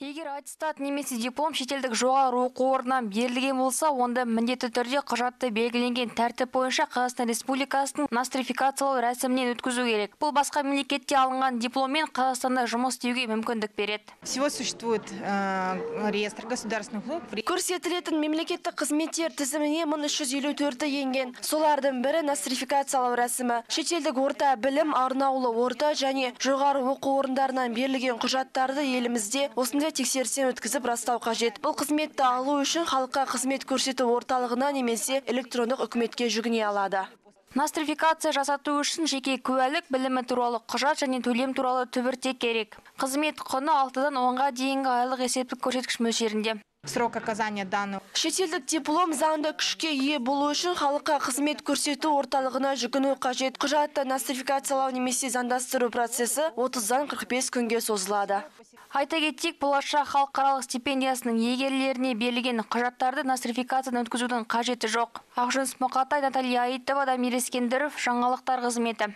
егер аттестат немесе диплом шетелдік жоғары оқу орнынан берілген болса онда міндетті түрде құжатты белгіленген тәртіп бойынша қазақстан республикасының нострификациялау рәсімінен өткізу керек. Бұл басқа мемлекетте алынған дипломмен қазақстанда жұмыс істеуге мүмкіндік береді. Всего существует э, реестр государственных көрсетілетін мемлекеттік қызметтер тізіміне 1354 енген. Солардың бірі нострификациялау рәсімі. Шетелдік орта білім арнаулы орта және жоғары оқу орындарынан берілген құжаттарды елімізде осындай тексерістен өткізіп растау қажет. Бұл қызметті алу үшін халыққа қызмет көрсету орталығына немесе электрондық үкіметке жүгіне алады. Нострификация жасату үшін жеке куәлік білімі туралы құжат және төлем туралы түбіртек керек. Қызмет құны 6-дан 10-ға дейінгі айлық есептік көрсеткіш мөлшерінде. Срок оказания данного шетелдік диплом заңды күшке ие болу үшін халыққа қызмет көрсету орталығына жүгіну қажет. Құжатты нострификациялау немесе заңдастыру процесі 30-дан 45 күнге созылады. Айта кетейік, болашақ халықаралық стипендиясының егерлеріне берілген құжаттарды нострификациядан өткізудің қажеті жоқ. Ақжүніс Мұқатай, Наталья Аитова, Дамир Ескендіров, жаңалықтар қызметі.